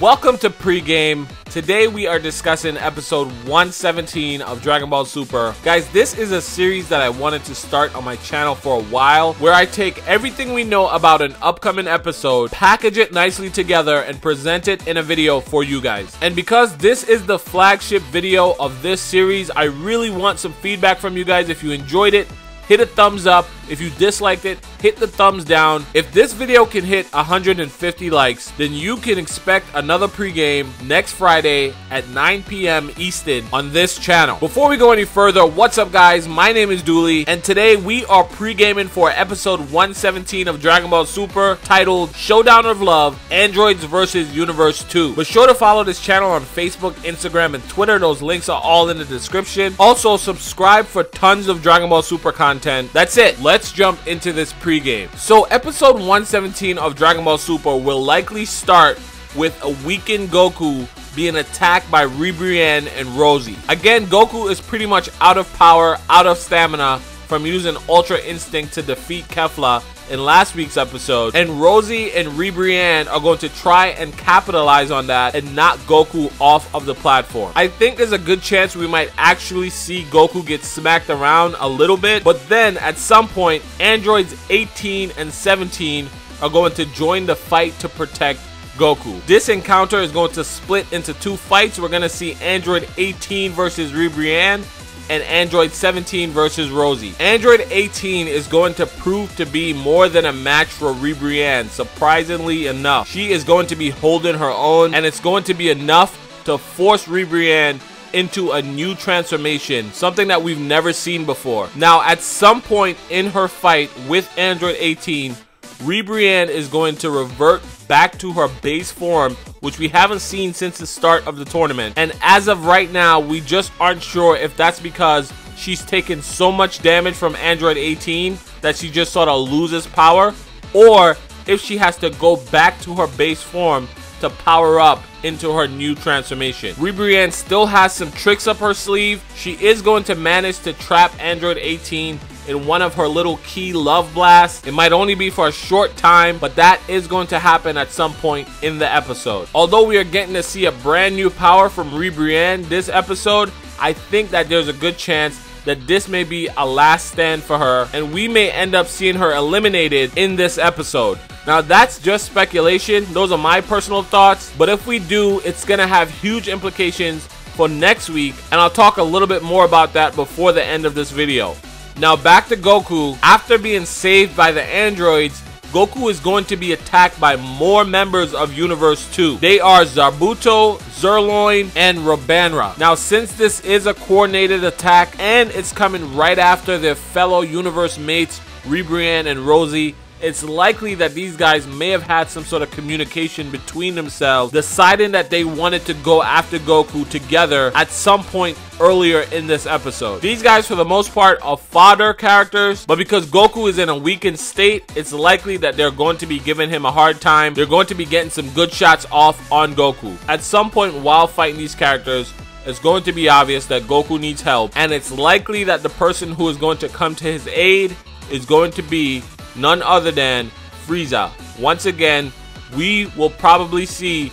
Welcome to pregame. Today we are discussing episode 117 of Dragon Ball Super. Guys, this is a series that I wanted to start on my channel for a while where I take everything we know about an upcoming episode, package it nicely together, and present it in a video for you guys. And because this is the flagship video of this series, I really want some feedback from you guys if you enjoyed it hit a thumbs up. If you disliked it, hit the thumbs down. If this video can hit 150 likes, then you can expect another pregame next Friday at 9 p.m. Eastern on this channel. Before we go any further, what's up guys? My name is Doulie, and today we are pregaming for episode 117 of Dragon Ball Super titled Showdown of Love, Androids vs. Universe 2. Be sure to follow this channel on Facebook, Instagram, and Twitter. Those links are all in the description. Also, subscribe for tons of Dragon Ball Super content. That's it. Let's jump into this pregame. So episode 117 of Dragon Ball Super will likely start with a weakened Goku being attacked by Ribrianne and Rosie. Again, Goku is pretty much out of power, out of stamina from using Ultra Instinct to defeat Kefla in last week's episode. And Rosie and Ribrianne are going to try and capitalize on that and knock Goku off of the platform. I think there's a good chance we might actually see Goku get smacked around a little bit. But then at some point, androids 18 and 17 are going to join the fight to protect Goku. This encounter is going to split into two fights. We're going to see Android 18 versus Ribrianne and Android 17 versus Rosie. Android 18 is going to prove to be more than a match for Ribrianne, surprisingly enough. She is going to be holding her own, and it's going to be enough to force Ribrianne into a new transformation, something that we've never seen before. Now, at some point in her fight with Android 18, Ribrianne is going to revert back to her base form, which we haven't seen since the start of the tournament. And as of right now, we just aren't sure if that's because she's taken so much damage from Android 18 that she just sort of loses power, or if she has to go back to her base form to power up into her new transformation. Ribrianne still has some tricks up her sleeve. She is going to manage to trap Android 18 in one of her little key love blasts. It might only be for a short time, but that is going to happen at some point in the episode. Although we are getting to see a brand new power from Ribrianne this episode, I think that there's a good chance that this may be a last stand for her and we may end up seeing her eliminated in this episode. Now that's just speculation, those are my personal thoughts, but if we do, it's gonna have huge implications for next week and I'll talk a little bit more about that before the end of this video. Now back to Goku. After being saved by the androids, Goku is going to be attacked by more members of Universe 2. They are Zabuto, Zirloin, and Rabanra. Now, since this is a coordinated attack and it's coming right after their fellow Universe mates, Ribrianne and Rosie, it's likely that these guys may have had some sort of communication between themselves, deciding that they wanted to go after Goku together at some point earlier in this episode. These guys, for the most part, are fodder characters, but because Goku is in a weakened state, it's likely that they're going to be giving him a hard time. They're going to be getting some good shots off on Goku. At some point while fighting these characters, it's going to be obvious that Goku needs help, and it's likely that the person who is going to come to his aid is going to be none other than Frieza. Once again, we will probably see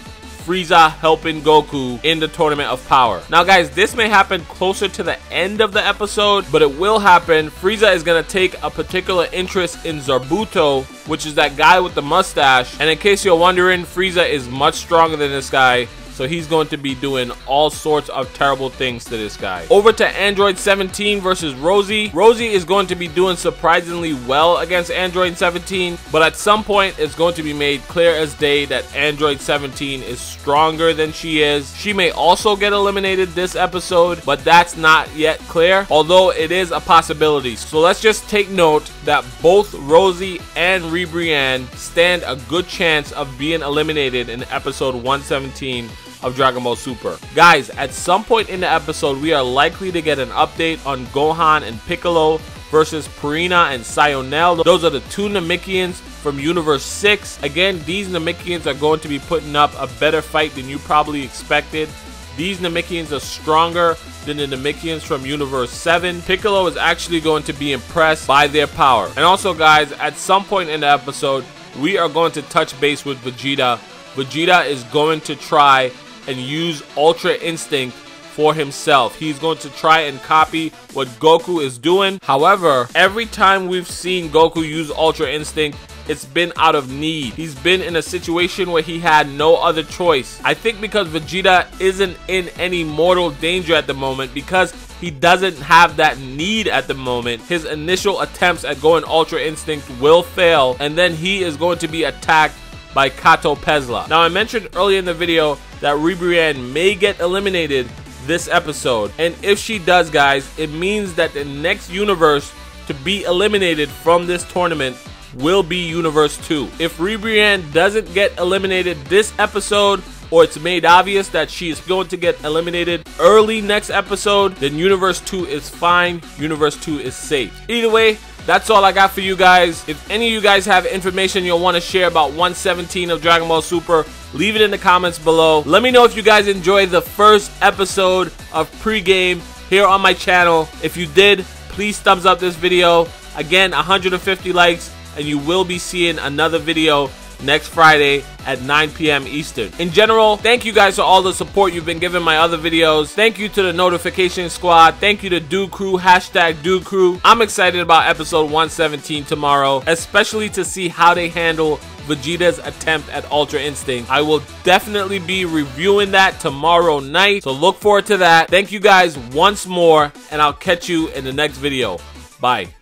Frieza helping Goku in the Tournament of Power. Now guys, this may happen closer to the end of the episode, but it will happen. Frieza is going to take a particular interest in Zabuto, which is that guy with the mustache. And in case you're wondering, Frieza is much stronger than this guy. So he's going to be doing all sorts of terrible things to this guy. Over to Android 17 versus Rosie. Rosie is going to be doing surprisingly well against Android 17, but at some point it's going to be made clear as day that Android 17 is stronger than she is. She may also get eliminated this episode, but that's not yet clear, although it is a possibility. So let's just take note that both Rosie and Ribrianne stand a good chance of being eliminated in episode 117 of Dragon Ball Super. Guys, at some point in the episode, we are likely to get an update on Gohan and Piccolo versus Pirina and Saonel. Those are the two Namekians from Universe 6. Again, these Namekians are going to be putting up a better fight than you probably expected. These Namekians are stronger than the Namekians from Universe 7. Piccolo is actually going to be impressed by their power. And also, guys, at some point in the episode, we are going to touch base with Vegeta Vegeta is going to try and use Ultra Instinct for himself. He's going to try and copy what Goku is doing. However, every time we've seen Goku use Ultra Instinct, it's been out of need. He's been in a situation where he had no other choice. I think because Vegeta isn't in any mortal danger at the moment because he doesn't have that need at the moment. His initial attempts at going Ultra Instinct will fail and then he is going to be attacked by Katopesla. Now I mentioned earlier in the video that Ribrianne may get eliminated this episode. And if she does, guys, it means that the next universe to be eliminated from this tournament will be Universe 2. If Ribrianne doesn't get eliminated this episode, or it's made obvious that she is going to get eliminated early next episode, then Universe 2 is fine, Universe 2 is safe. Either way, that's all I got for you guys. If any of you guys have information you'll want to share about 117 of Dragon Ball Super, leave it in the comments below. Let me know if you guys enjoyed the first episode of pregame here on my channel. If you did, please thumbs up this video. Again, 150 likes and you will be seeing another video next Friday at 9 p.m. Eastern. In general, thank you guys for all the support you've been giving my other videos. Thank you to the notification squad. Thank you to DoCrew, hashtag DoCrew. I'm excited about episode 117 tomorrow, especially to see how they handle Vegeta's attempt at Ultra Instinct. I will definitely be reviewing that tomorrow night, so look forward to that. Thank you guys once more, and I'll catch you in the next video. Bye.